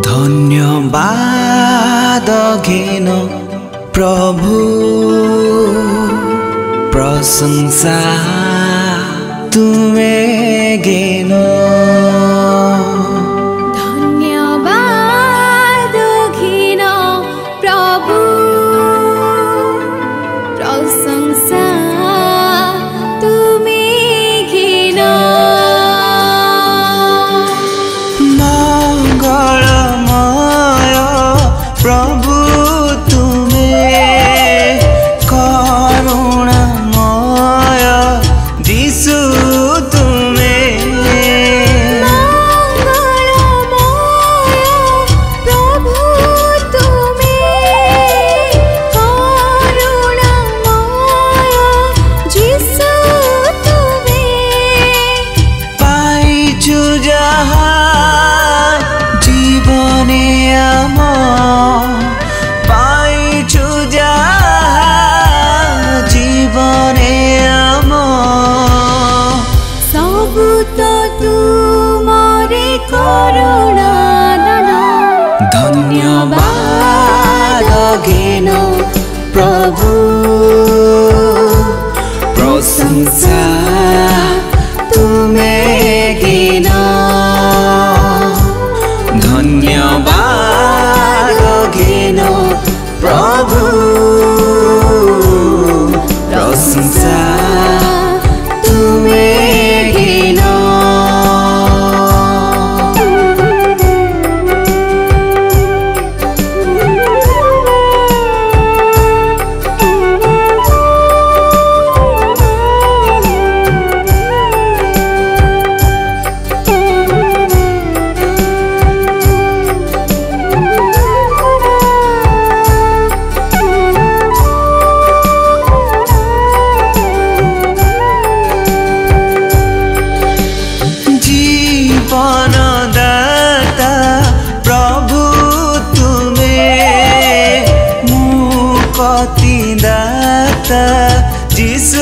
ধন্যবাদ ঘেন প্ৰভু প্ৰশংসা তুমি ঘেনা কিছু যাহা জীবনে আমার পাইছু যাহা জীবনে আমার সবু তো তুমরে করুণা ধন্যবাদ প্রভু। Mata disso.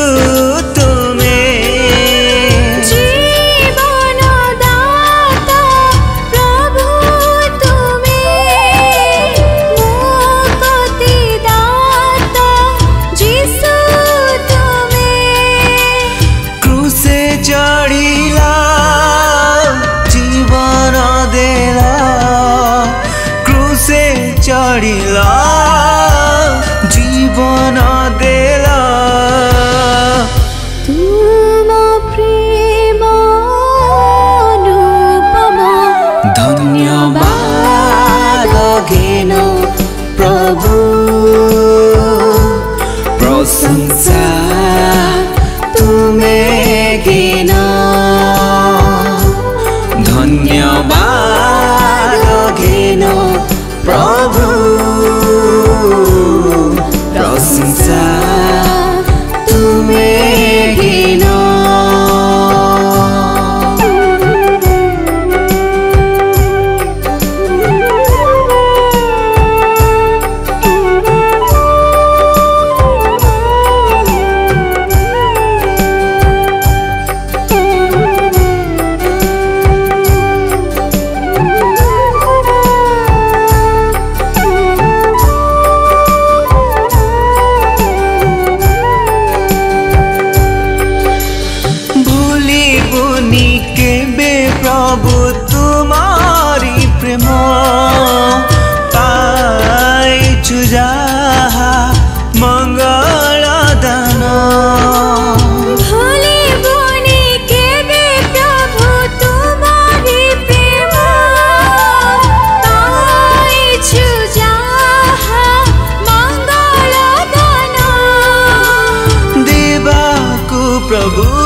प्रभु